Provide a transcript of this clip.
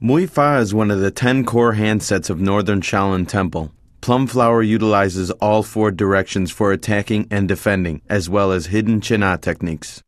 Moi Fah is one of the 10 core handsets of Northern Shaolin Temple. Plumflower utilizes all four directions for attacking and defending, as well as hidden Chin Na techniques.